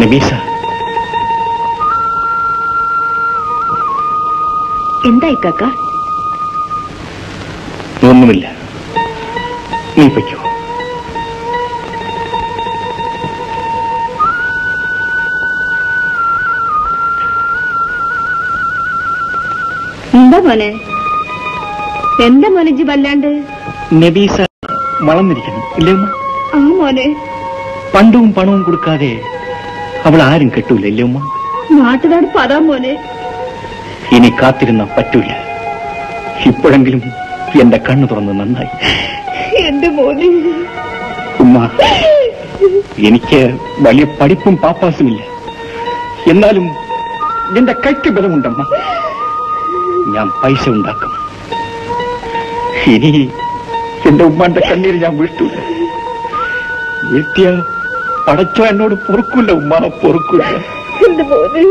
നബീസ. എന്തായി കാക്ക? ഒന്നുമില്ല നീ പൊയ്ക്കോ. എന്താ മോനെ? എന്താ മോനെ ജി വല്ലാണ്ട്? നബീസ വളർന്നിരിക്കുന്നു ഇല്ലേ ആ മോനെ. പണ്ടവും പണവും കൊടുക്കാതെ അവൾ ആരും കെട്ടൂലല്ലേ ഉമ്മ? നാട്ടുകാർ പറ മോനെ. ഇനി കാത്തിരുന്ന പറ്റൂല. ഇപ്പോഴെങ്കിലും എന്റെ കണ്ണു തുറന്ന് നന്നായി. എന്റെ മോനെ. ഉമ്മ എനിക്ക് വലിയ പഠിപ്പും പാപ്പാസുമില്ല. എന്നാലും എന്റെ കൈക്ക് ബലമുണ്ടമ്മ. ഞാൻ പൈസ ഉണ്ടാക്കും. ഇനി എന്റെ ഉമ്മാന്റെ കണ്ണീര് ഞാൻ വീഴ്ത്തൂല. വീഴ്ത്തിയ പടച്ചോ എന്നോട് പൊറുക്കൂല ഉമ്മ പൊറുക്കൂല എന്റെ മോനെ